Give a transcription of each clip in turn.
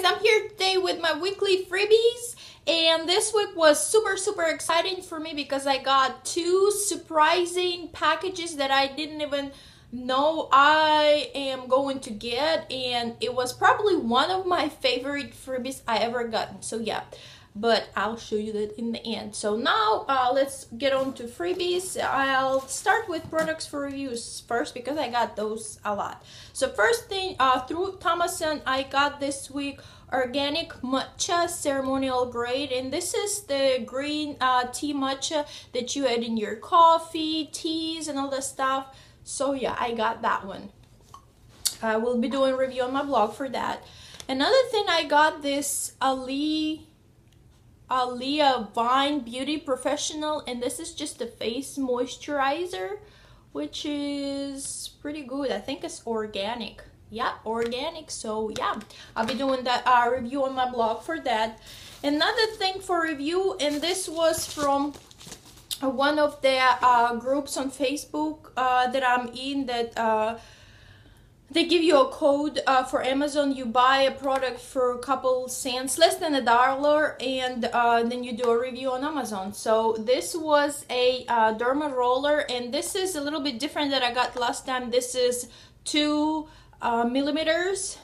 guys, I'm here today with my weekly freebies and this week was super super exciting for me because I got two surprising packages that I didn't even know I am going to get and it was probably one of my favorite freebies I ever gotten. So yeah but I'll show you that in the end. So now uh, let's get on to freebies. I'll start with products for reviews first because I got those a lot. So first thing, uh, through Tomoson, I got this week organic matcha ceremonial grade and this is the green uh, tea matcha that you add in your coffee, teas and all that stuff. So yeah, I got that one. I will be doing review on my blog for that. Another thing I got this Ali Alia Vine Beauty Professional and this is just a face moisturizer which is pretty good. I think it's organic. Yeah, organic. So yeah, I'll be doing that uh, review on my blog for that. Another thing for review and this was from one of the uh, groups on Facebook uh, that I'm in that uh, they give you a code uh, for Amazon. You buy a product for a couple cents, less than a dollar, and uh, then you do a review on Amazon. So this was a uh, derma roller, and this is a little bit different that I got last time. This is two uh, millimeters.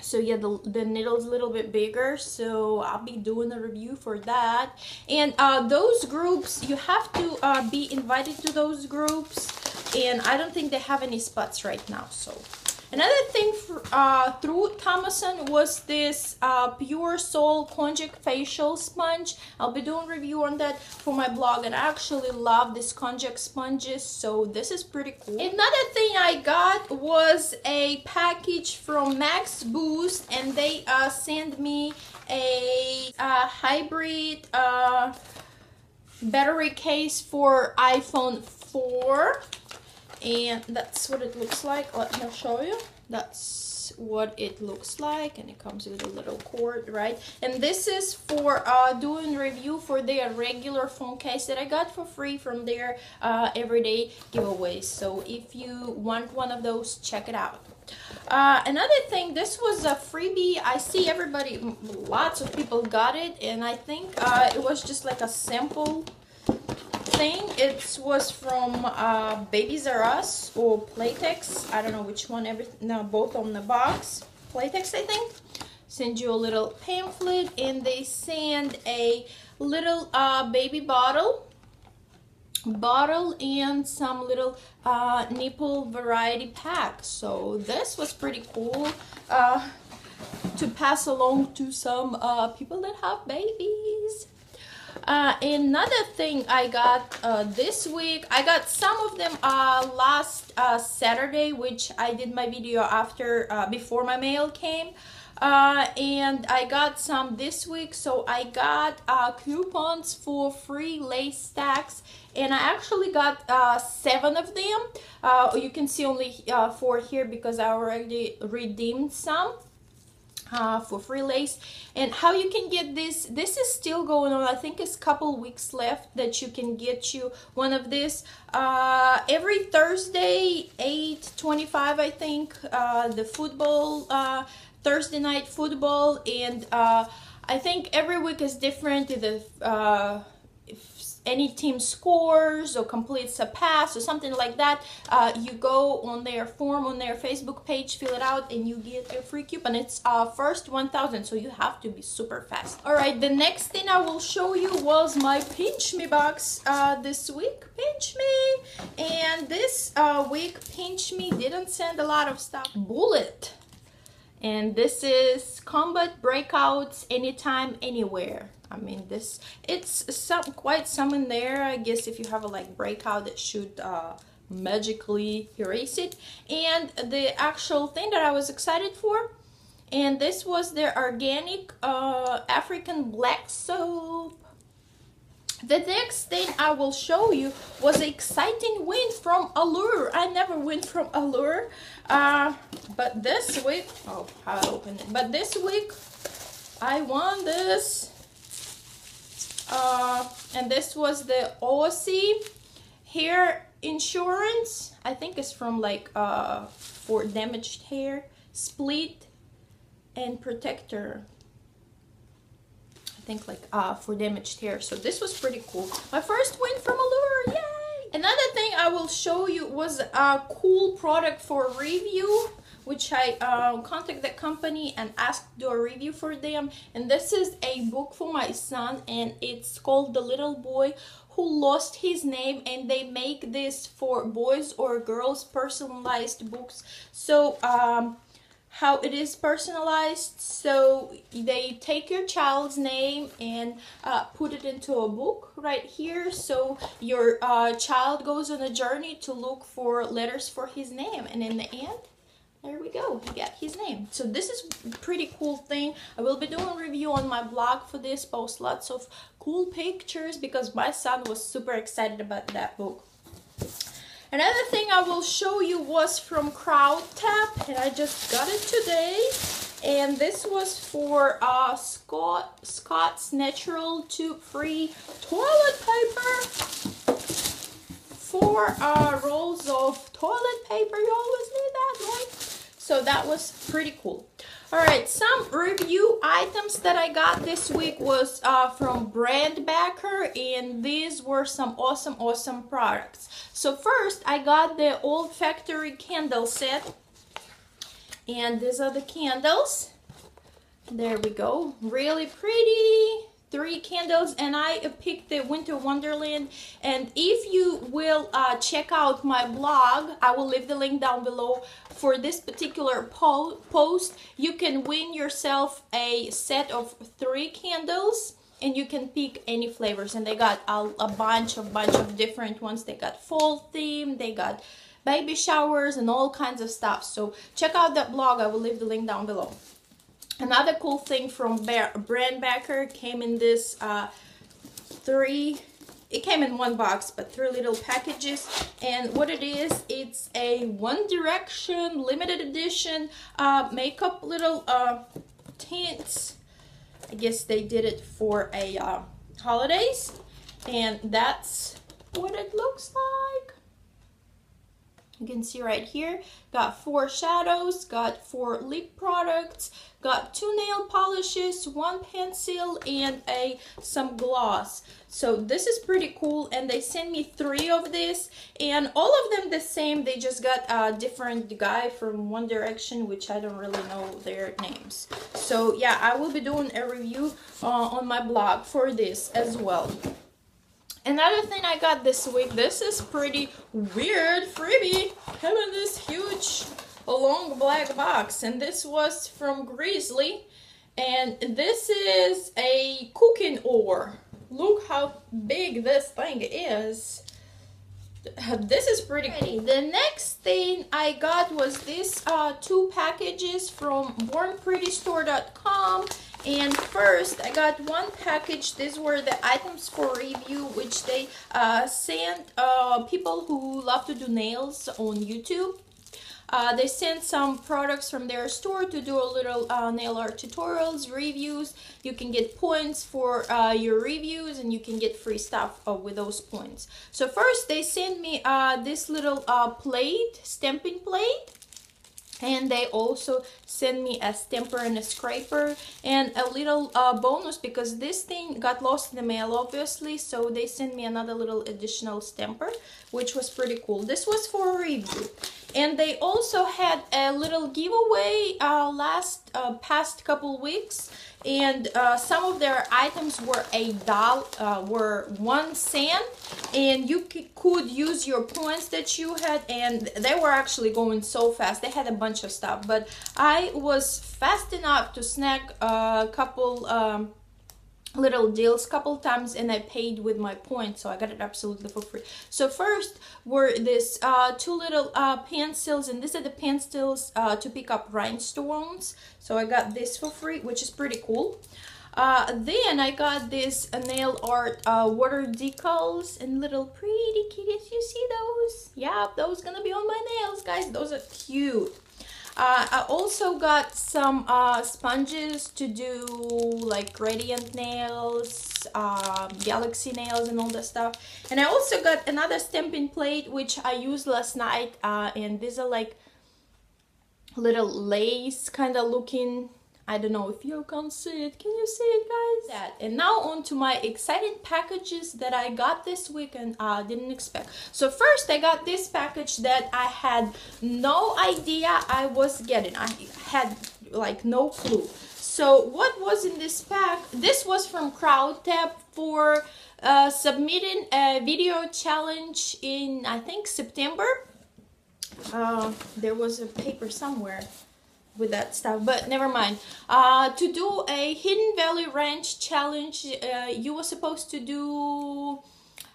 So yeah, the, the needle's a little bit bigger, so I'll be doing a review for that. And uh, those groups, you have to uh, be invited to those groups and I don't think they have any spots right now so. Another thing for, uh, through Tomoson was this uh, Pure Soul Konjac Facial Sponge. I'll be doing review on that for my blog and I actually love this konjac sponges so this is pretty cool. Another thing I got was a package from Max Boost and they uh, sent me a, a uh, hybrid uh, battery case for iPhone 4 and that's what it looks like. Let me show you. That's what it looks like and it comes with a little cord right? And this is for uh, doing review for their regular phone case that I got for free from their uh, everyday giveaways so if you want one of those check it out. Uh, another thing, this was a freebie. I see everybody, lots of people got it, and I think uh, it was just like a sample It was from uh, Babies R Us or Playtex. I don't know which one. Every no, both on the box. Playtex, I think. Send you a little pamphlet, and they send a little uh, baby bottle bottle and some little uh, nipple variety pack so this was pretty cool uh, to pass along to some uh, people that have babies uh, another thing I got uh, this week, I got some of them uh, last uh, Saturday, which I did my video after, uh, before my mail came. And I got some this week, so I got coupons for free Lay's Stax, and I actually got seven of them. you can see only four here because I already redeemed some uh, for free Lay's. And how you can get this this is still going on. I think it's couple weeks left that you can get you one of this. Uh, every Thursday 8:25 I think uh, the football uh, Thursday night football. And uh, I think every week is different. The uh, any team scores or completes a pass or something like that, uh, you go on their form on their Facebook page, fill it out, and you get a free coupon. It's uh, first 1,000, so you have to be super fast. All right, the next thing I will show you was my Pinch Me box uh, this week. Pinch Me! And this uh, week, Pinch Me didn't send a lot of stuff. Bullet! And this is Combat Breakouts Anytime, Anywhere. I mean, this, it's some quite some in there. I guess if you have a like breakout that should uh, magically erase it. And the actual thing that I was excited for, and this was their organic uh, African black soap. The next thing I will show you was an exciting win from Allure. I never win from Allure. Uh, but this week, oh, how I opened it. But this week, I won this uh, and this was the OSC hair insurance. I think it's from like uh, for damaged hair. Split and protector think like uh, for damaged hair so this was pretty cool my first win from Allure yay another thing I will show you was a cool product for review which I uh, contact the company and asked to do a review for them. And this is a book for my son and it's called The Little Boy Who Lost His Name and they make this for boys or girls personalized books. So um, how it is personalized. So they take your child's name and uh, put it into a book right here. So your uh, child goes on a journey to look for letters for his name. And in the end there we go. He got his name. So this is pretty cool thing. I will be doing a review on my blog for this. Post lots of cool pictures because my son was super excited about that book another thing i will show you was from CrowdTap and i just got it today. And this was for uh, Scott Scott's natural tube free toilet paper four uh, rolls of toilet paper. You always need that right so that was pretty cool. All right, some review items that I got this week was uh, from Brandbacker, and these were some awesome, awesome products. So first, I got the Old Factory candle set, and these are the candles. There we go, really pretty candles and I picked the Winter Wonderland. And if you will uh, check out my blog I will leave the link down below for this particular po post. You can win yourself a set of three candles and you can pick any flavors. And they got a, a bunch of bunch of different ones. They got fall theme they got baby showers and all kinds of stuff. So check out that blog. I will leave the link down below Another cool thing from Brand Brandbacker came in this uh, three, it came in one box, but three little packages. And what it is, it's a One Direction limited edition uh, makeup little uh, tints. I guess they did it for a uh, holidays. And that's what it looks like. You can see right here, got four shadows, got four lip products, got two nail polishes, one pencil, and a some gloss. So this is pretty cool, and they sent me three of this, and all of them the same. They just got a different guy from One Direction, which I don't really know their names. So yeah, I will be doing a review uh, on my blog for this as well. Another thing I got this week, this is pretty weird freebie. Having this huge long black box and this was from Grizzly and this is a cooking ore. Look how big this thing is. This is pretty cool. The next thing I got was this uh, two packages from bornprettystore.com and first I got one package these were the items for review which they uh, sent uh, people who love to do nails on YouTube uh, they sent some products from their store to do a little uh, nail art tutorials, reviews. You can get points for uh, your reviews and you can get free stuff uh, with those points. So first they sent me uh, this little uh, plate, stamping plate and they also sent me a stamper and a scraper and a little uh, bonus because this thing got lost in the mail obviously so they sent me another little additional stamper which was pretty cool. This was for a review and they also had a little giveaway uh, last uh, past couple weeks and uh, some of their items were a dollar uh, were one cent and you could use your points that you had and they were actually going so fast. They had a bunch of stuff but I was fast enough to snag a couple um, little deals couple times and I paid with my points so I got it absolutely for free. So first were this uh, two little uh, pencils and these are the pencils uh, to pick up rhinestones. So I got this for free which is pretty cool. Uh, then I got this nail art uh, water decals and little pretty kitties. You see those? Yeah those gonna be on my nails guys. Those are cute uh, I also got some uh, sponges to do like gradient nails, um, galaxy nails and all that stuff. And I also got another stamping plate which I used last night uh, and these are like little lace kind of looking I don't know if you can see it. Can you see it, guys? That. And now on to my exciting packages that I got this week and I uh, didn't expect. So first I got this package that I had no idea I was getting. I had like no clue. So what was in this pack? This was from CrowdTap for uh, submitting a video challenge in, I think, September. Uh, there was a paper somewhere with that stuff but never mind. Uh, to do a hidden valley ranch challenge uh, you were supposed to do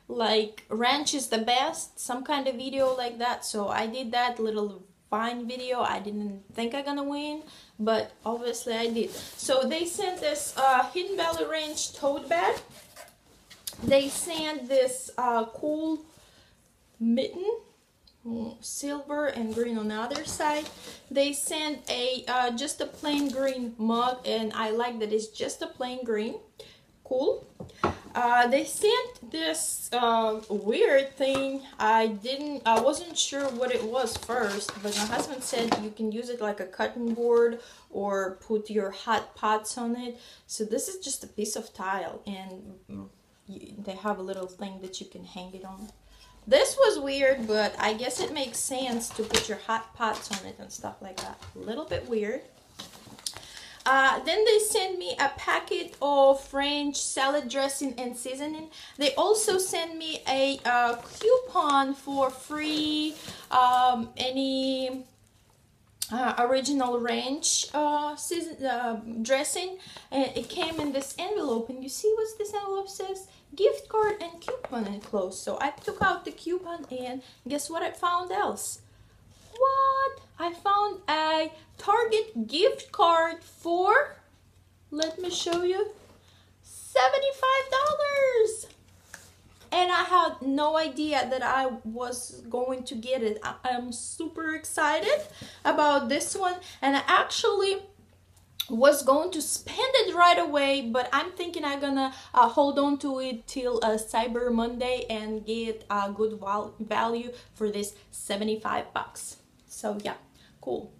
like ranch is the best some kind of video like that. So i did that little fine video. I didn't think i'm gonna win but obviously i did. So they sent this uh, hidden valley ranch tote bag. They sent this uh, cool mitten silver and green. On the other side they sent a uh, just a plain green mug and I like that it's just a plain green. Cool. Uh, they sent this uh, weird thing. I didn't I wasn't sure what it was first but my husband said you can use it like a cutting board or put your hot pots on it. So this is just a piece of tile and they have a little thing that you can hang it on this was weird, but I guess it makes sense to put your hot pots on it and stuff like that. A little bit weird. Uh, then they sent me a packet of French salad dressing and seasoning. They also sent me a uh, coupon for free um, any uh, original ranch uh, season, uh, dressing. It came in this envelope. And you see what this envelope says? gift card and coupon enclosed. So I took out the coupon and guess what I found else? What? I found a Target gift card for, let me show you, $75 and I had no idea that I was going to get it. I am super excited about this one. And I actually was going to spend it right away but i'm thinking i'm gonna uh, hold on to it till uh, cyber monday and get a good val value for this 75 bucks. So yeah. Cool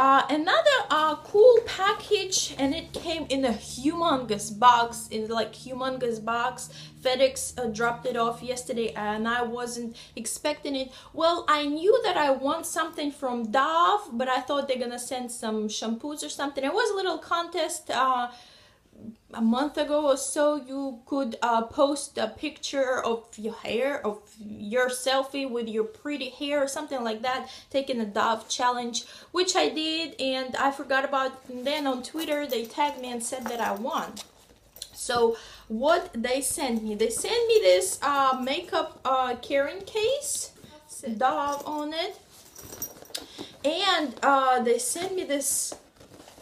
uh, another uh, cool package and it came in a humongous box in like humongous box. FedEx uh, dropped it off yesterday and I wasn't expecting it. Well I knew that I want something from Dove but I thought they're gonna send some shampoos or something. It was a little contest uh, a month ago or so you could uh, post a picture of your hair of your selfie with your pretty hair or something like that taking a dove challenge which i did and i forgot about and then on twitter they tagged me and said that i won. So what they sent me? They sent me this uh, makeup uh, carrying case dove on it and uh, they sent me this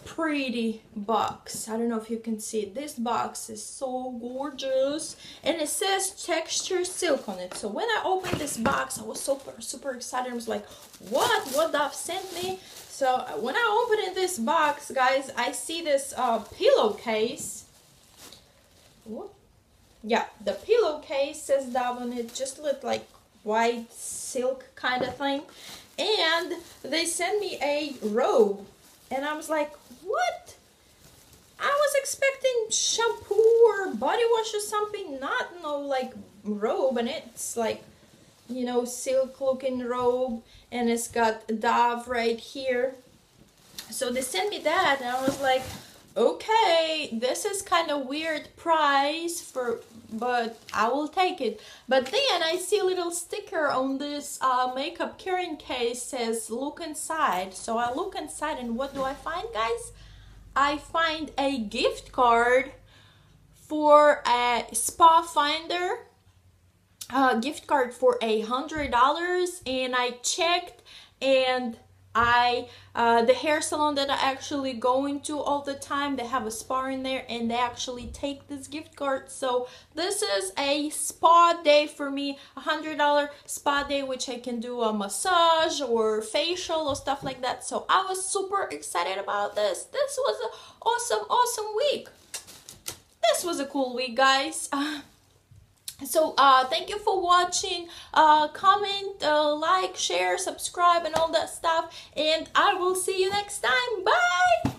pretty box. I don't know if you can see. This box is so gorgeous and it says texture silk on it. So when I opened this box, I was super, super excited. I was like, what? What Dove sent me? So when I opened this box, guys, I see this uh, pillowcase. What? Yeah, the pillowcase says Dove on it. Just look like white silk kind of thing. And they sent me a robe. And I was like, what? I was expecting shampoo or body wash or something, not no like robe, and it's like, you know, silk looking robe, and it's got Dove right here. So they sent me that, and I was like, okay, this is kind of weird price for, but I will take it. But then I see a little sticker on this uh, makeup carrying case says look inside. So I look inside and what do I find guys? I find a gift card for a spa finder a gift card for a hundred dollars and I checked and I uh, the hair salon that I actually go into all the time they have a spa in there and they actually take this gift card. So this is a spa day for me a hundred dollar spa day which I can do a massage or facial or stuff like that. So I was super excited about this. This was an awesome awesome week. This was a cool week guys so uh thank you for watching. Uh comment uh, like share subscribe and all that stuff. And i will see you next time. Bye